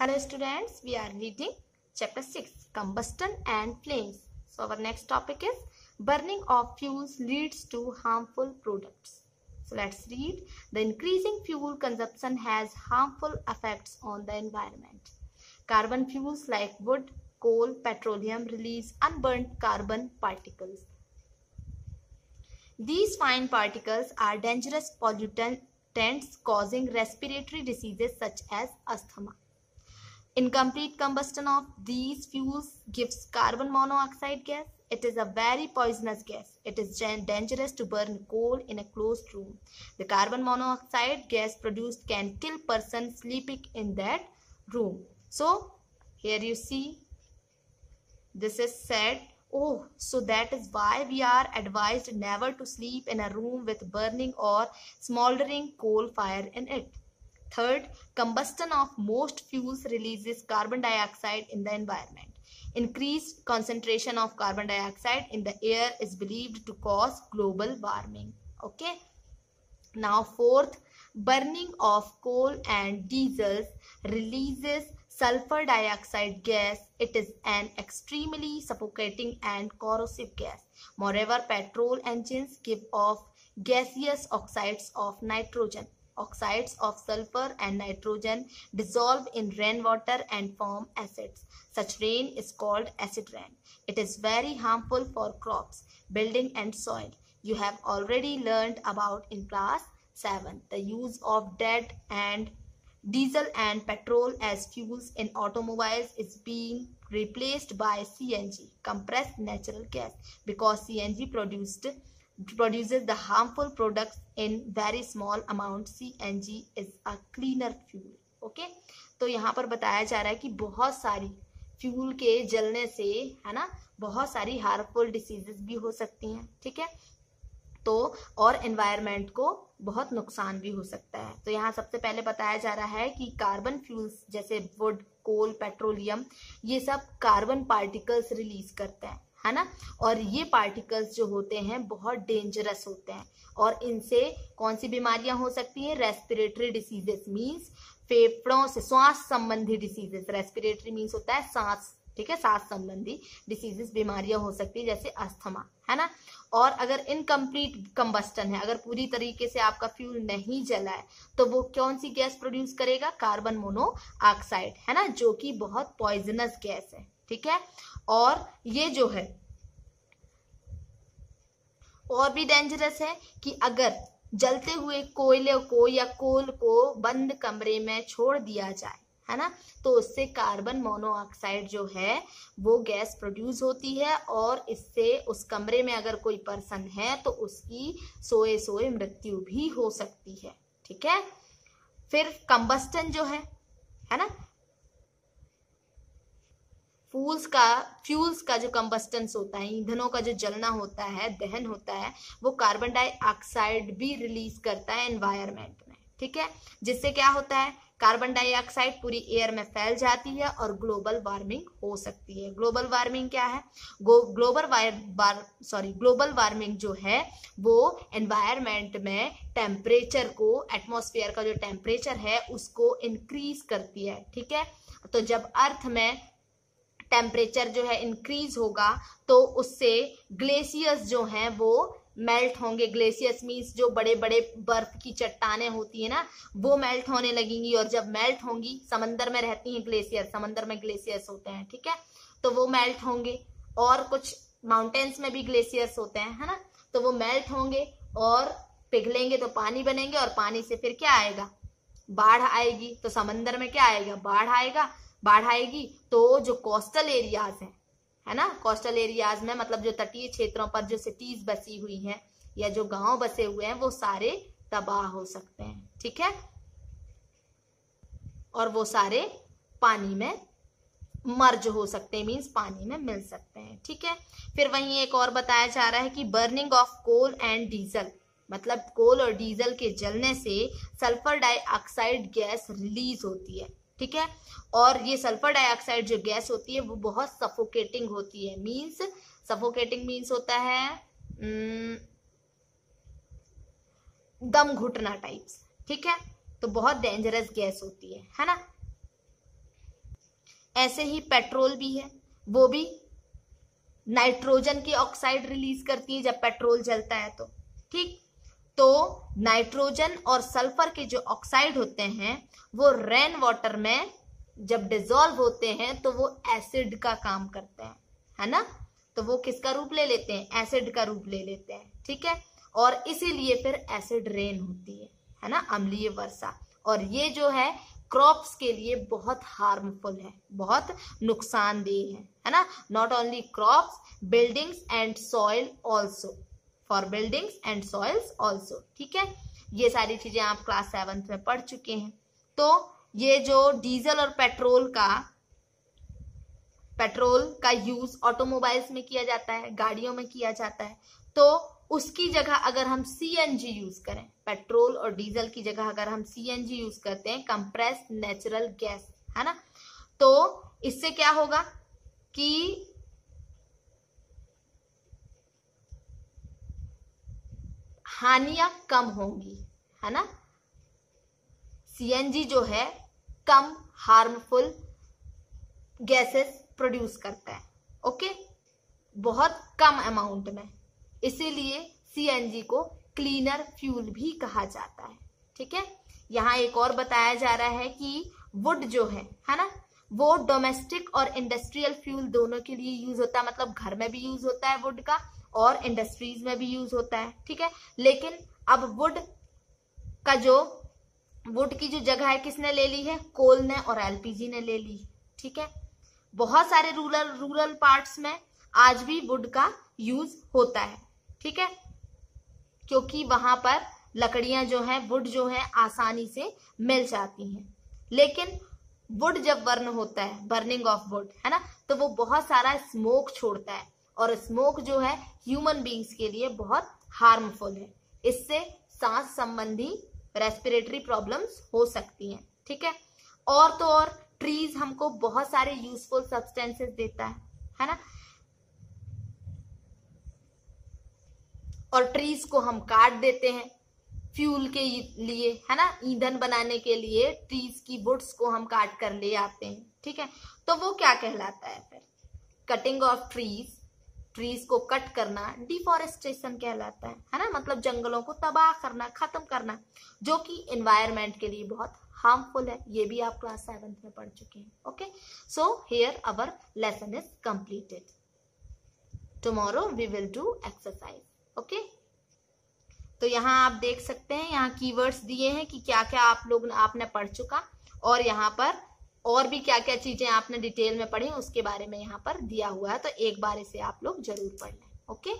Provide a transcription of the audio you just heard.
Hello students, we are reading chapter 6 Combustion and Flames. So our next topic is burning of fuels leads to harmful products. So let's read. The increasing fuel consumption has harmful effects on the environment. Carbon fuels like wood, coal, petroleum release unburnt carbon particles. These fine particles are dangerous pollutants causing respiratory diseases such as asthma. Incomplete combustion of these fuels gives carbon monoxide gas. It is a very poisonous gas. It is dangerous to burn coal in a closed room. The carbon monoxide gas produced can kill person sleeping in that room. So here you see this is said oh so that is why we are advised never to sleep in a room with burning or smoldering coal fire in it Third, combustion of most fuels releases carbon dioxide in the environment. Increased concentration of carbon dioxide in the air is believed to cause global warming. Okay. Now, fourth, burning of coal and diesels releases sulfur dioxide gas. It is an extremely suffocating and corrosive gas. Moreover, petrol engines give off gaseous oxides of nitrogen oxides of sulfur and nitrogen dissolve in rainwater and form acids. Such rain is called acid rain. It is very harmful for crops, building and soil. You have already learned about in class 7 the use of dead and diesel and petrol as fuels in automobiles is being replaced by CNG compressed natural gas because CNG produced produces the harmful products in very small amount CNG is a cleaner fuel okay तो यहाँ पर बताया जा रहा है कि बहुत सारी फ्यूल के जलने से, है ना, बहुत सारी हार्मफुल डिसीजेस भी हो सकती हैं, ठीक है? तो और एनवायरनमेंट को बहुत नुकसान भी हो सकता है। तो यहाँ सबसे पहले बताया जा रहा है कि कार्बन फ्यूल्स जैसे वुड कोल पेट्रोलियम ये सब कार्बन पार्टिकल्स रिलीज़ करते हैं। है ना? और ये पार्टिकल्स जो होते हैं, बहुत डेंजरस होते हैं। और इनसे कौन सी बीमारियाँ हो सकती हैं? रेस्पिरेटरी डिसीजेस मींस फेफड़ों से, श्वास संबंधी डिसीजेस रेस्पिरेटरी मीन्स होता है सांस, ठीक है? सांस संबंधी डिसीजेस बीमारियाँ हो सकती है, जैसे अस्थमा है ना? और अगर इनकम्प्लीट कंबस्टन है, अगर पूरी तरीके से आपका फ्यूल नहीं जला है तो वो कौन सी गैस प्रोड्यूस करेगा? कार्बन मोनोऑक्साइड है ना? जो कि बहुत पॉइजनस गैस है। ठीक है? और ये जो है, और भी डेंजरस है कि अगर जलते हुए कोयले को या कोल को बंद कमरे में छोड़ दिया जाए, है ना? तो उससे कार्बन मोनोऑक्साइड जो है, वो गैस प्रोड्यूस होती है और इससे उस कमरे में अगर कोई पर्सन है तो उसकी सोए सोए मृत्यु भी हो सकती है, ठीक है? फिर कंबस्टन जो है है ना? फ्यूल्स का फ्यूल्स का जो कंबस्टेंस होता है, ईंधनों का जो जलना होता है, दहन होता है, वो कार्बन डाइऑक्साइड भी रिलीज़ करता है एनवायरमेंट में, ठीक है? जिससे क्या होता है? कार्बन डाइऑक्साइड पूरी एयर में फैल जाती है और ग्लोबल वार्मिंग हो सकती है। ग्लोबल वार्मिंग क्या है? Global war sorry global warming जो है, वो एनवायरमेंट में टेम्परेचर को एटमोस्फेयर का जो टेम्परेचर है, उसको इंक्रीज करती है, ठीक है? तो जब अर्थ में टेम्परेचर जो है इंक्रीज होगा तो उससे ग्लेशियर्स जो हैं वो मेल्ट होंगे। ग्लेशियर्स मीन्स जो बड़े बड़े बर्फ़ की चट्टाने होती है ना, वो मेल्ट होने लगेंगी और जब मेल्ट होंगी, समंदर में रहती हैं ग्लेशियर समंदर में ग्लेशियर्स होते हैं, ठीक है? तो वो मेल्ट होंगे और कुछ माउंटेन्स में भी ग्लेशियर्स होते हैं, है ना? तो वो मेल्ट होंगे और पिघलेंगे तो पानी बनेंगे और पानी से फिर क्या आएगा? बाढ़ आएगी तो समंदर में क्या आएगा? बाढ़ आएगा बाढ़ आएगी तो जो कोस्टल एरियाज़ हैं, है ना? कोस्टल एरियाज़ में मतलब जो तटीय क्षेत्रों पर जो सिटीज़ बसी हुई हैं या जो गाँव बसे हुए हैं, वो सारे तबाह हो सकते हैं, ठीक है? और वो सारे पानी में मर्ज हो सकते हैं मीन्स पानी में मिल सकते हैं, ठीक है? फिर वहीं एक और बताया जा रहा है कि burning of coal and diesel मतलब कोल और डीजल के जलने से सल्फ़र डाइऑक्साइड गैस रिलीज़ होती है। ठीक है? और ये सल्फ़र डाइऑक्साइड जो गैस होती है, वो बहुत सफोकेटिंग होती है। मींस सफोकेटिंग मींस होता है दम घुटना टाइप्स ठीक है? तो बहुत डेंजरस गैस होती है है ना? ऐसे ही पेट्रोल भी है, वो भी नाइट्रोजन की ऑक्साइड रिलीज़ करती है जब पेट्रोल जलता है तो ठीक? तो नाइट्रोजन और सल्फ़र के जो ऑक्साइड होते हैं, वो रेन वाटर में जब डिजोल्व होते हैं तो वो एसिड का काम करते हैं, है ना? तो वो किसका रूप ले लेते हैं? एसिड का रूप ले लेते हैं, ठीक है? और इसीलिए फिर एसिड रेन होती है है ना? अम्लीय वर्षा। और ये जो है क्रॉप्स के लिए बहुत हार्मफुल है, बहुत नुकसानदेह है है ना? Not only crops buildings and soil also for buildings and soils also ठीक है? ये सारी चीज़ें आप क्लास सेवंथ में पढ़ चुके हैं। तो ये जो डीजल और पेट्रोल का पेट्रोल का यूज़ ऑटोमोबाइल्स में किया जाता है, गाड़ियों में किया जाता है तो उसकी जगह अगर हम सीएनजी यूज़ करें पेट्रोल और डीजल की जगह अगर हम सीएनजी यूज़ करते हैं कंप्रेस नेचुरल गैस है ना? तो इससे क्या होगा कि हानियाँ कम होंगी, है ना? सीएनजी जो है, कम हार्मफुल गैसेस प्रोड्यूस करता है ओके बहुत कम अमाउंट में। इसीलिए सीएनजी को क्लीनर फ्यूल भी कहा जाता है, ठीक है? यहाँ एक और बताया जा रहा है कि वुड जो है है ना? वो डोमेस्टिक और इंडस्ट्रियल फ्यूल दोनों के लिए यूज़ होता है मतलब घर में भी यूज़ होता है वुड का और इंडस्ट्रीज़ में भी यूज़ होता है, ठीक है? लेकिन अब वुड का जो वुड की जो जगह है किसने ले ली है? कोल ने और एलपीजी ने ले ली, ठीक है? बहुत सारे रूरल रूरल पार्ट्स में आज भी वुड का यूज़ होता है, ठीक है? क्योंकि वहाँ पर लकड़ियाँ जो है वुड जो है, आसानी से मिल जाती हैं। लेकिन वुड जब बर्न होता है बर्निंग ऑफ़ वुड है ना? तो वो बहुत सारा स्मोक छोड़ता है। और स्मोक जो है ह्यूमन बींग्स के लिए बहुत हार्मफुल है। इससे सांस संबंधी रेस्पिरेटरी प्रॉब्लम्स हो सकती हैं, ठीक है? और तो और ट्रीज हमको बहुत सारे यूजफुल सब्सटेंसेस देता है है ना? और ट्रीज को हम काट देते हैं फ्यूल के लिए, है ना? ईंधन बनाने के लिए ट्रीज की वुड्स को हम काट कर ले आते हैं, ठीक है? तो वो क्या कहलाता है फिर? कटिंग ऑफ़ ट्रीज ट्रीज को कट करना डिफॉरेस्टेशन कहलाता है है ना? मतलब जंगलों को तबाह करना, खत्म करना, जो कि एनवायरमेंट के लिए बहुत हार्मफुल है। ये भी आप क्लास सेवेंथ में पढ़ चुके हैं okay so here our lesson is completed tomorrow we will do exercise okay तो यहाँ आप देख सकते हैं, यहाँ कीवर्ड्स दिए हैं कि क्या क्या आप लोग आपने पढ़ चुका, और यहाँ पर और भी क्या क्या चीज़ें आपने डिटेल में पढ़ी उसके बारे में यहाँ पर दिया हुआ है तो एक बार इसे आप लोग ज़रूर पढ़ लें, ओके?